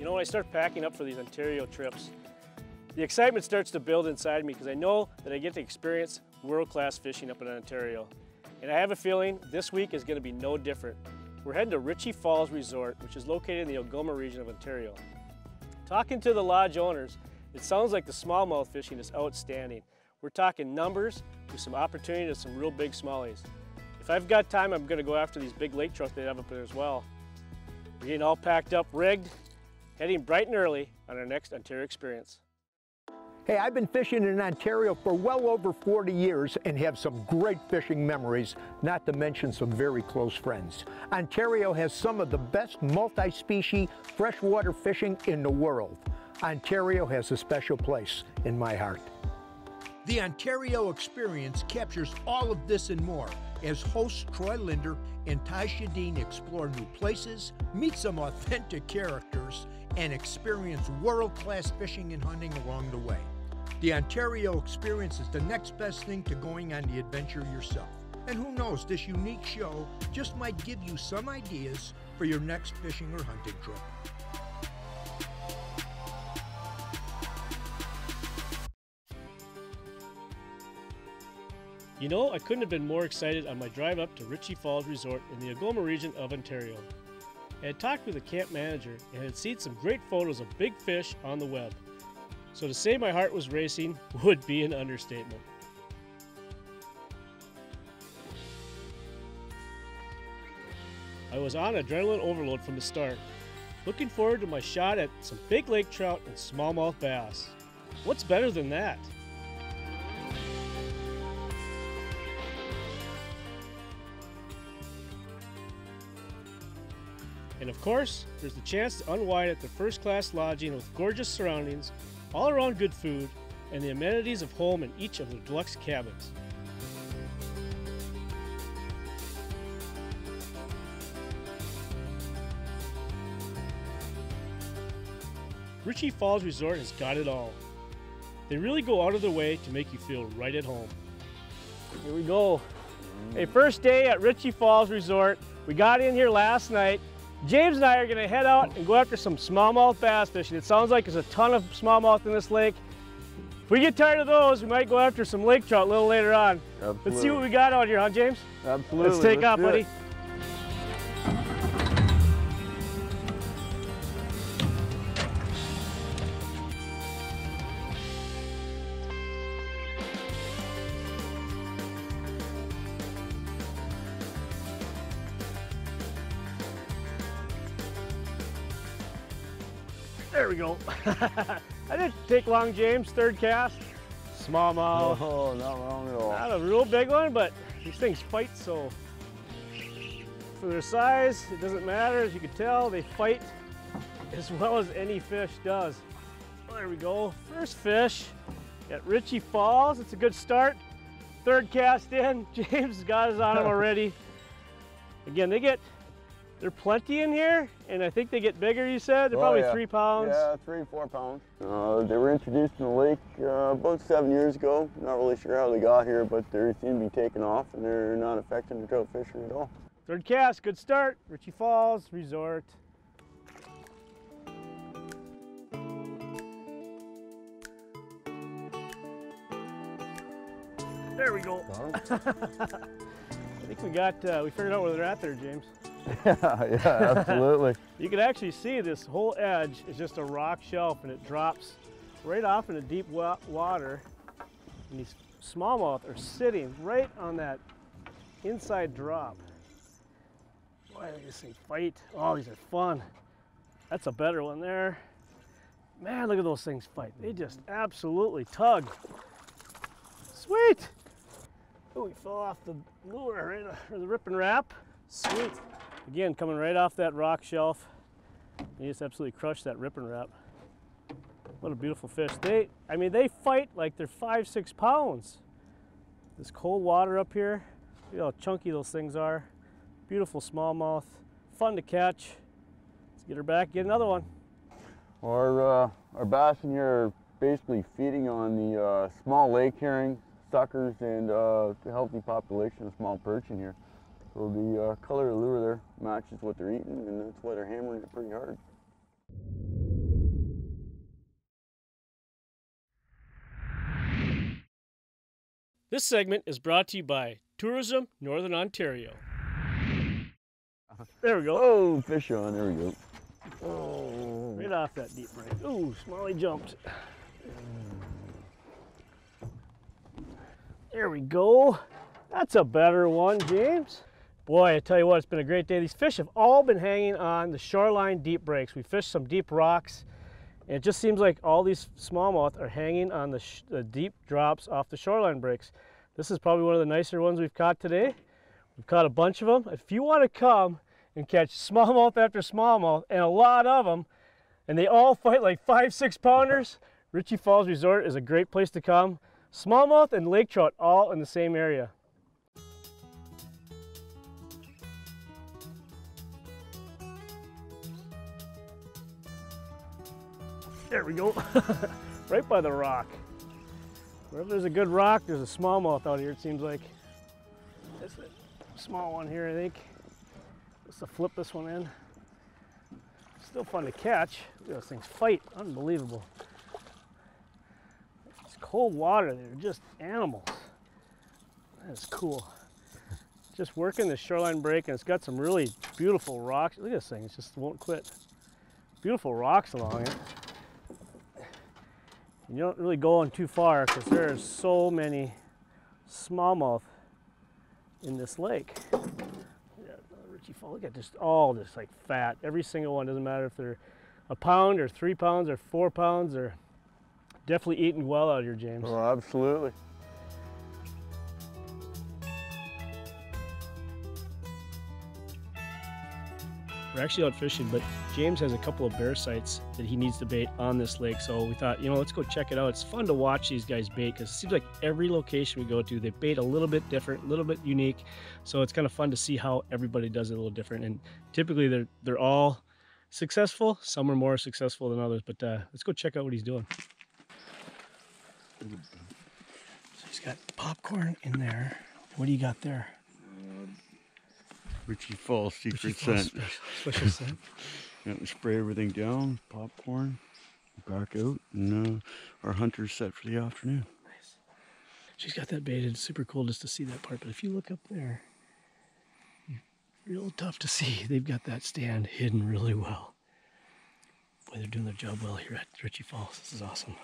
You know, when I start packing up for these Ontario trips, the excitement starts to build inside me because I know that I get to experience world-class fishing up in Ontario. And I have a feeling this week is going to be no different. We're heading to Ritchie Falls Resort, which is located in the Algoma region of Ontario. Talking to the lodge owners, it sounds like the smallmouth fishing is outstanding. We're talking numbers with some opportunity to some real big smallies. If I've got time, I'm gonna go after these big lake trout they have up there as well. We're getting all packed up, rigged, heading bright and early on our next Ontario experience. Hey, I've been fishing in Ontario for well over 40 years and have some great fishing memories, not to mention some very close friends. Ontario has some of the best multi-species freshwater fishing in the world. Ontario has a special place in my heart. The Ontario Experience captures all of this and more as hosts Troy Lindner and Ty Sjodin explore new places, meet some authentic characters, and experience world-class fishing and hunting along the way. The Ontario Experience is the next best thing to going on the adventure yourself. And who knows, this unique show just might give you some ideas for your next fishing or hunting trip. You know, I couldn't have been more excited on my drive up to Ritchie Falls Resort in the Algoma region of Ontario. I had talked with the camp manager and had seen some great photos of big fish on the web. So to say my heart was racing would be an understatement. I was on adrenaline overload from the start, looking forward to my shot at some big lake trout and smallmouth bass. What's better than that? And of course, there's the chance to unwind at the first class lodging with gorgeous surroundings, all around good food, and the amenities of home in each of the deluxe cabins. Ritchie Falls Resort has got it all. They really go out of their way to make you feel right at home. Here we go. Hey, first day at Ritchie Falls Resort. We got in here last night. James and I are gonna head out and go after some smallmouth bass fishing. It sounds like there's a ton of smallmouth in this lake. If we get tired of those, we might go after some lake trout a little later on. Absolutely. Let's see what we got out here, huh, James? Absolutely. Let's take Let's off, buddy. it. Go. that didn't take long, James. Third cast. Smallmouth. Oh, not wrong at all. Not a real big one, but these things fight so. For their size, it doesn't matter. As you can tell, they fight as well as any fish does. There we go. First fish at Ritchie Falls. It's a good start. Third cast in. James got his on them already. Again, they get, they're plenty in here, and I think they get bigger, you said? They're Oh, probably yeah. three pounds. Yeah, three, four pounds. Uh, they were introduced in the lake uh, about seven years ago. Not really sure how they got here, but they seem to be taking off and they're not affecting the trout fishery at all. Third cast, good start. Ritchie Falls Resort. There we go. I think we got, uh, we figured out where they're at there, James. yeah, yeah, absolutely. You can actually see this whole edge is just a rock shelf and it drops right off into deep water. And these smallmouth are sitting right on that inside drop. Boy, they just thing fight. Oh, these are fun. That's a better one there. Man, look at those things fight. They just absolutely tug. Sweet. Oh, he fell off the lure, right, or the Rippin' Rap. Sweet. Again, coming right off that rock shelf. You just absolutely crushed that Rippin' Rap. What a beautiful fish. They, I mean, they fight like they're five, six pounds. This cold water up here, look how chunky those things are. Beautiful smallmouth, fun to catch. Let's get her back, get another one. Our, uh, our bass in here are basically feeding on the uh, small lake herring, suckers, and uh, the healthy population of small perch in here. So the uh, color of the lure there matches what they're eating and that's why they're hammering it pretty hard. This segment is brought to you by Tourism Northern Ontario. There we go. Oh, fish on. There we go. Oh. Right off that deep break. Ooh, Smalley jumped. There we go. That's a better one, James. Boy, I tell you what, it's been a great day. These fish have all been hanging on the shoreline deep breaks. We fished some deep rocks, and it just seems like all these smallmouth are hanging on the, the deep drops off the shoreline breaks. This is probably one of the nicer ones we've caught today. We've caught a bunch of them. If you want to come and catch smallmouth after smallmouth, and a lot of them, and they all fight like five, six pounders, Ritchie Falls Resort is a great place to come. Smallmouth and lake trout all in the same area. There we go. right by the rock. Wherever there's a good rock, there's a smallmouth out here, it seems like. A small one here, I think. Just to flip this one in. Still fun to catch. Look those things fight. Unbelievable. It's cold water. They're just animals. That is cool. Just working the shoreline break, and it's got some really beautiful rocks. Look at this thing. It just won't quit. Beautiful rocks along it. You don't really go on too far because there are so many smallmouth in this lake. Yeah, Ritchie Fall. Look at just all this like fat. Every single one doesn't matter if they're a pound or three pounds or four pounds. They're definitely eating well out here, James. Oh, absolutely. We're actually out fishing, but James has a couple of bear sites that he needs to bait on this lake. So we thought, you know, let's go check it out. It's fun to watch these guys bait because it seems like every location we go to, they bait a little bit different, a little bit unique. So it's kind of fun to see how everybody does it a little different. And typically they're they're all successful. Some are more successful than others. But uh, let's go check out what he's doing. So he's got popcorn in there. What do you got there? Ritchie Falls secret Ritchie Falls scent. Special, special scent. We spray everything down, popcorn, back out, and uh, our hunter's set for the afternoon. Nice. She's got that baited. Super cool just to see that part. But if you look up there, real tough to see. They've got that stand hidden really well. Boy, they're doing their job well here at Ritchie Falls. This is awesome.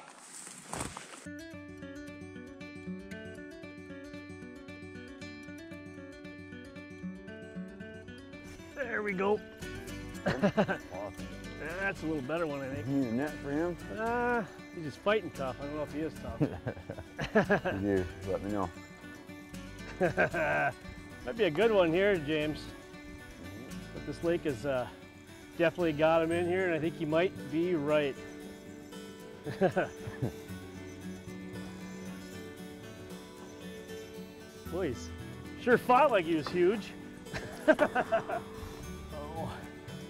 We go. That's a little better one, I think. You need a net for him? Ah, he's just fighting tough. I don't know if he is tough. You let me know. Might be a good one here, James. But this lake has uh, definitely got him in here, and I think he might be right. Boy, sure fought like he was huge.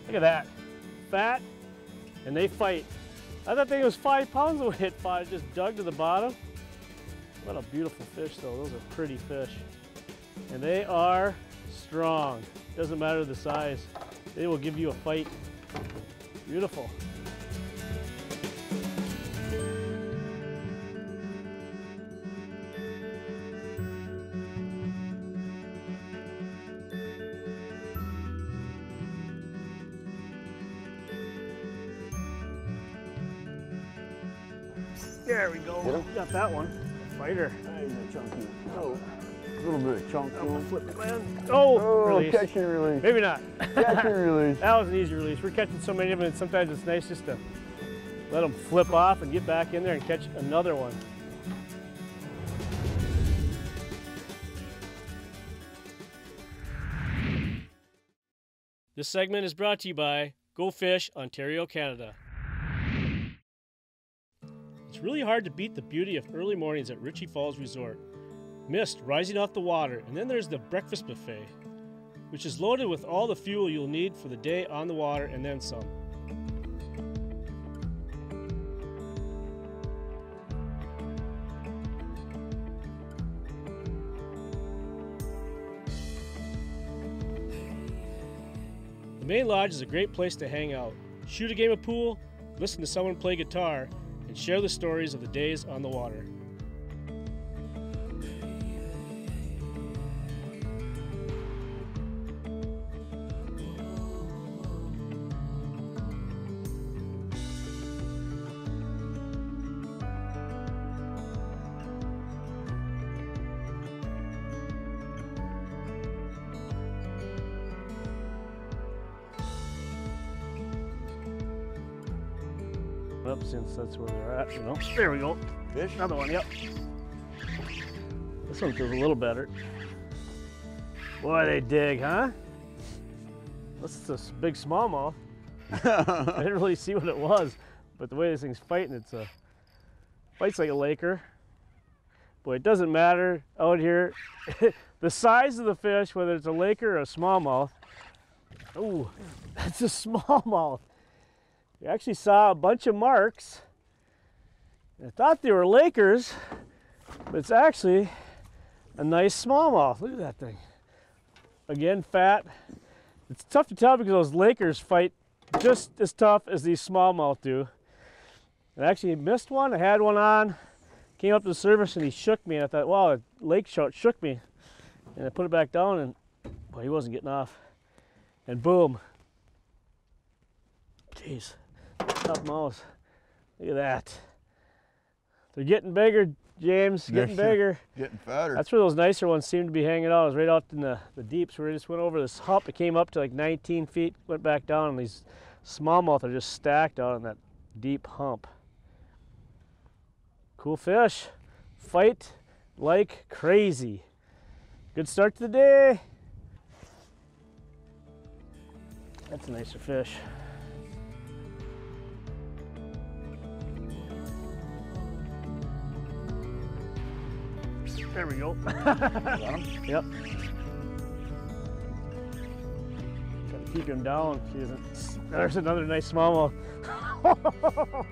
Look at that. Fat, and they fight. I thought they was five pounds when it. It just dug to the bottom. What a beautiful fish, though. Those are pretty fish. And they are strong. Doesn't matter the size. They will give you a fight. Beautiful. Go. Get 'em? Got that one. Fighter. Hey, chunky. Oh, a little bit of chunk I'm gonna flip it, man. Oh, Oh, release. catch and release. Maybe not. Catch and release. That was an easy release. We're catching so many of them, and sometimes it's nice just to let them flip off and get back in there and catch another one. This segment is brought to you by Go Fish, Ontario, Canada. It's really hard to beat the beauty of early mornings at Ritchie Falls Resort. Mist rising off the water, and then there's the breakfast buffet, which is loaded with all the fuel you'll need for the day on the water and then some. The main lodge is a great place to hang out, shoot a game of pool, listen to someone play guitar, and share the stories of the days on the water. That's where they're at, you know. There we go. Fish? Another one, yep. This one feels a little better. Boy, they dig, huh? This is a big smallmouth. I didn't really see what it was, but the way this thing's fighting, it's a fights like a laker. Boy, it doesn't matter out here. the size of the fish, whether it's a laker or a smallmouth. Oh, that's a smallmouth. We actually saw a bunch of marks. I thought they were lakers, but it's actually a nice smallmouth. Look at that thing. Again, fat. It's tough to tell because those lakers fight just as tough as these smallmouth do. I actually missed one. I had one on, came up to the surface and he shook me. And I thought, wow, a lake trout shook me. And I put it back down and well, he wasn't getting off. And boom. Jeez, tough mouse. Look at that. They're getting bigger, James, They're getting bigger. Getting fatter. That's where those nicer ones seem to be hanging out. It was right out in the, the deeps where we just went over this hump. It came up to like 19 feet, went back down, and these smallmouth are just stacked out on that deep hump. Cool fish. Fight like crazy. Good start to the day. That's a nicer fish. There we go. Yep. Gotta keep him down. He isn't. There's another nice smallmouth.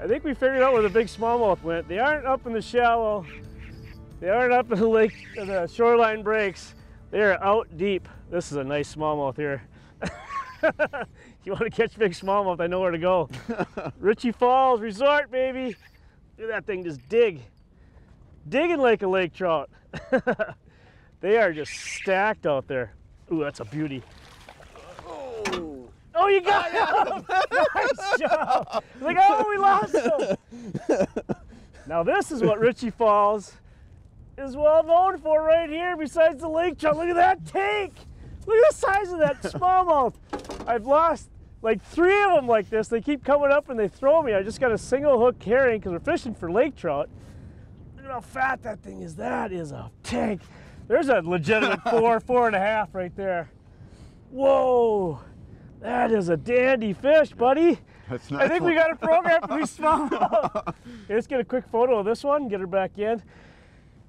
I think we figured out where the big smallmouth went. They aren't up in the shallow. They aren't up in the lake, the shoreline breaks. They are out deep. This is a nice smallmouth here. you want to catch big smallmouth? I know where to go. Ritchie Falls Resort, baby. Look at that thing just dig digging like a lake trout. they are just stacked out there. Ooh, that's a beauty. Oh, oh you got him! nice job! Like, oh, we lost him! now, this is what Ritchie Falls is well known for right here, besides the lake trout. Look at that tank! Look at the size of that smallmouth. I've lost like three of them like this. They keep coming up and they throw me. I just got a single hook carrying because we're fishing for lake trout. How fat that thing is. That is a tank. There's a legitimate four, four and a half right there. Whoa, that is a dandy fish, buddy. That's I think we got a program for these smallmouth. Let's get a quick photo of this one, get her back in.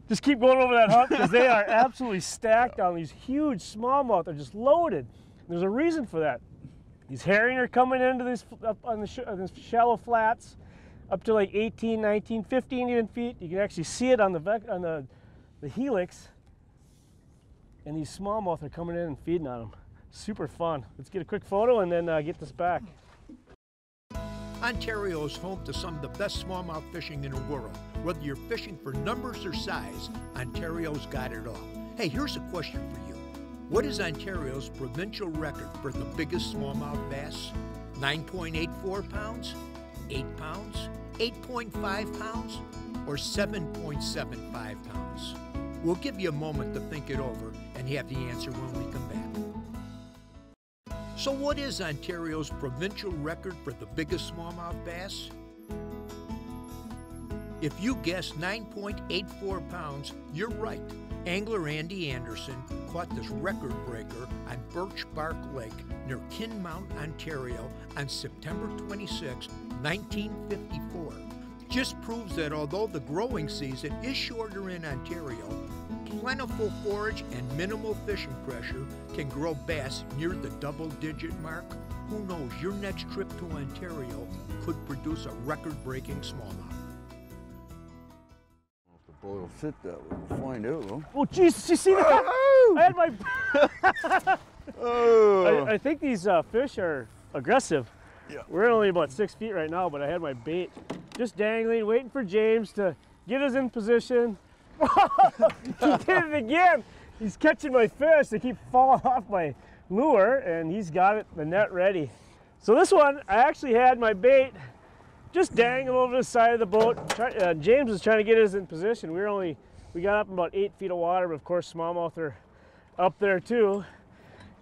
Just keep going over that hump because they are absolutely stacked on these huge smallmouth. They're just loaded. There's a reason for that. These herring are coming into these up on the sh- on these shallow flats up to like 18, 19, 15 even feet. You can actually see it on the on the the helix. And these smallmouth are coming in and feeding on them. Super fun. Let's get a quick photo and then uh, get this back. Ontario is home to some of the best smallmouth fishing in the world. Whether you're fishing for numbers or size, Ontario's got it all. Hey, here's a question for you. What is Ontario's provincial record for the biggest smallmouth bass? 9.84 pounds? 8 pounds? 8.5 pounds? Or 7.75 pounds? We'll give you a moment to think it over and have the answer when we come back. So, what is Ontario's provincial record for the biggest smallmouth bass? If you guess 9.84 pounds, you're right. Angler Andy Anderson caught this record breaker on Birch Bark Lake near Kinmount, Ontario on September 26, 1954. Just proves that although the growing season is shorter in Ontario, plentiful forage and minimal fishing pressure can grow bass near the double digit mark. Who knows, your next trip to Ontario could produce a record breaking smallmouth. The boat will sit that way. We'll find out, though. Oh, Jesus, you see that? I had my. Oh! I, I think these uh, fish are aggressive. Yeah. We're only about six feet right now, but I had my bait just dangling, waiting for James to get us in position. he did it again. He's catching my fish. They keep falling off my lure, and he's got it, the net ready. So this one, I actually had my bait just dangling over the side of the boat. Try, uh, James was trying to get us in position. We were only, we got up about eight feet of water, but of course smallmouth are up there too.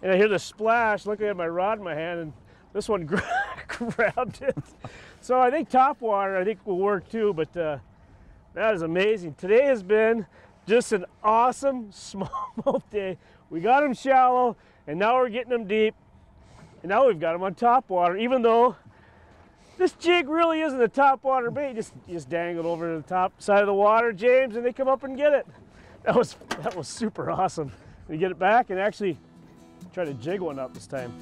And I hear the splash, looking at my rod in my hand, and this one it. So I think top water, I think will work too, but uh, that is amazing. Today has been just an awesome smallmouth day. We got them shallow, and now we're getting them deep, and now we've got them on top water, even though this jig really isn't a top water bait. Just just dangle it over to the top side of the water, James, and they come up and get it. That was that was super awesome. We get it back and actually try to jig one up this time.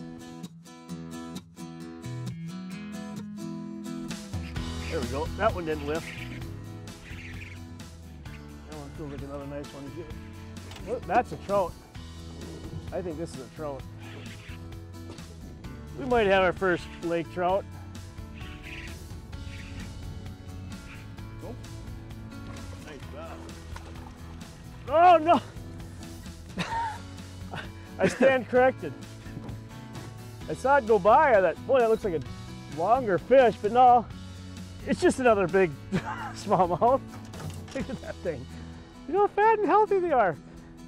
There we go. That one didn't lift. That one feels like another nice one. Well, that's a trout. I think this is a trout. We might have our first lake trout. Oh, oh no! I stand corrected. I saw it go by. I thought, boy, that looks like a longer fish, but no, it's just another big smallmouth. Look at that thing. You know how fat and healthy they are.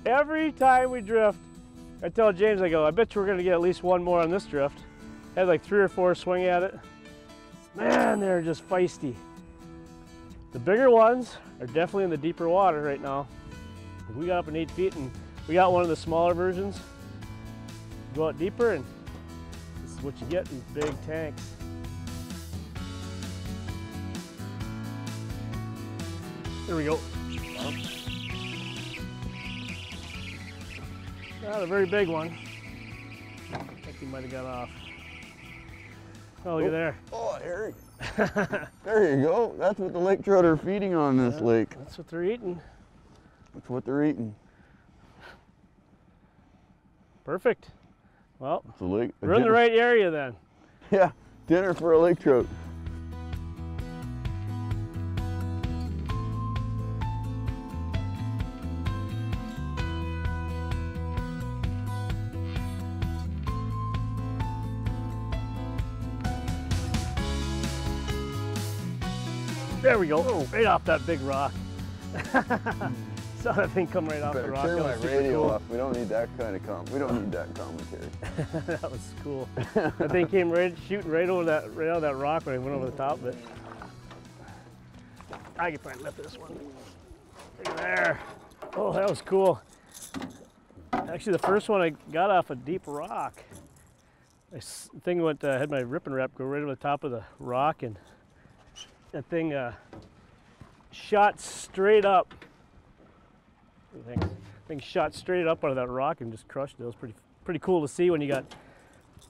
Every time we drift, I tell James, I go, I bet you we're gonna get at least one more on this drift. Had like three or four swing at it. Man, they're just feisty. The bigger ones are definitely in the deeper water right now. We got up in eight feet and we got one of the smaller versions. Go out deeper and this is what you get, these big tanks. There we go. Ah, Not a very big one. I think he might have got off. Oh, look oh, at there. Oh, Eric. there you go. That's what the lake trout are feeding on this yeah, lake. That's what they're eating. That's what they're eating. Perfect. Well, it's a lake, a we're in the right area then. Yeah, dinner for a lake trout. We go, oh. right off that big rock. Saw that thing come right off Better the rock. Turn my radio cool. off. We don't need that kind of com. We don't need that commentary. that was cool. that thing came right shooting right over that right out of that rock when I went over the top of it. I can probably lift this one. Look at there. Oh, that was cool. Actually, the first one I got off a deep rock. This thing went, uh, had my Rippin' Rap go right over the top of the rock, and that thing uh, shot straight up Thing, thing shot straight up out of that rock and just crushed it. It was pretty pretty cool to see when you got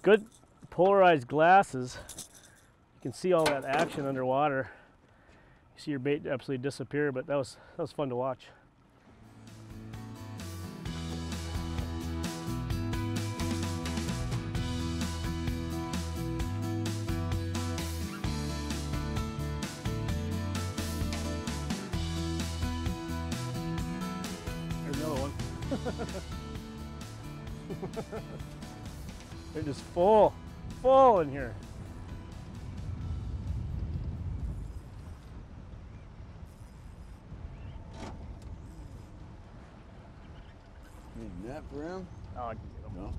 good polarized glasses. You can see all that action underwater. You see your bait absolutely disappear, but that was that was fun to watch. They're just full, full in here. Need net for him? Oh, I can get him. No.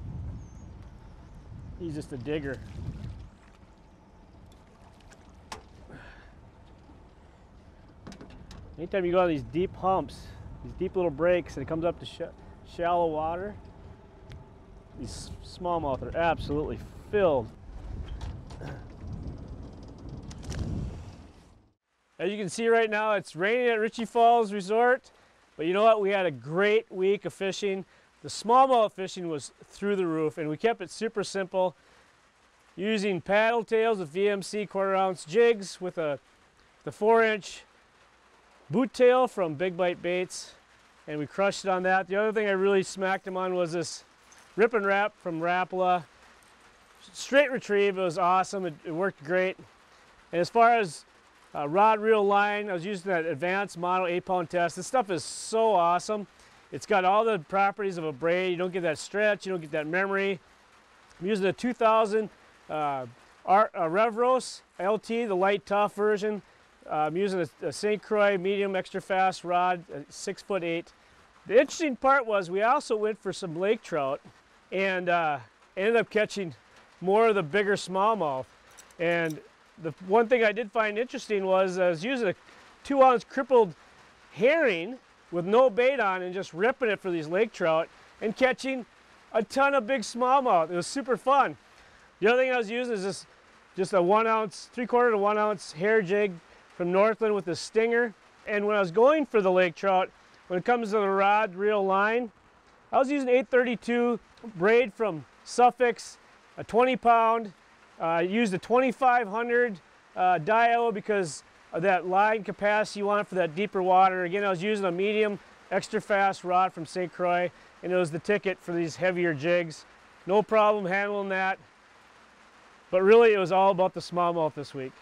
He's just a digger. Anytime you go on these deep humps, these deep little breaks, and it comes up to sh shallow water, these smallmouth are absolutely filled. As you can see right now, it's raining at Ritchie Falls Resort, but you know what? We had a great week of fishing. The smallmouth fishing was through the roof, and we kept it super simple, using paddle tails with VMC quarter ounce jigs with a the four inch boot tail from Big Bite Baits, and we crushed it on that. The other thing I really smacked him on was this Rippin' Rap from Rapala. Straight retrieve, it was awesome, it, it worked great. And as far as uh, rod reel line, I was using that advanced model 8 pound test. This stuff is so awesome. It's got all the properties of a braid. You don't get that stretch, you don't get that memory. I'm using a 2000 uh, uh, Revros LT, the light tough version. Uh, I'm using a, a St. Croix medium extra fast rod, six foot eight. The interesting part was we also went for some lake trout and uh, ended up catching more of the bigger smallmouth. And the one thing I did find interesting was I was using a two ounce crippled herring with no bait on and just ripping it for these lake trout and catching a ton of big smallmouth. It was super fun. The other thing I was using is this, just a one ounce, three quarter to one ounce hair jig from Northland with a stinger. And when I was going for the lake trout, when it comes to the rod reel line, I was using 832 braid from Sufix, a 20 pound. Uh, I used a 2500 uh, Daiwa because of that line capacity you want for that deeper water. Again, I was using a medium extra fast rod from St. Croix and it was the ticket for these heavier jigs. No problem handling that. But really it was all about the smallmouth this week.